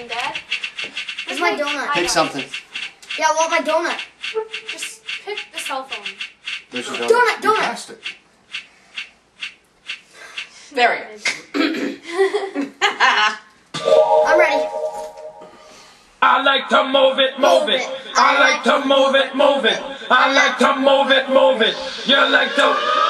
something, Dad. Where's my donut? Pick something. Yeah, I want my donut. Just pick the cell phone. There's your Donut, donut. You donut. passed it. There we go. I'm ready. I like to move it, move it. I like to move it, move it. I like to move it, move it. You like to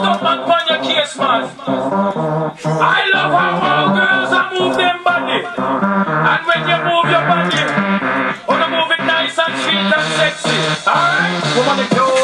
Stop man, pon your case, man. I love how all girls are move them body. And when you move your body, wanna move it nice and sweet and sexy. Alright, woman, you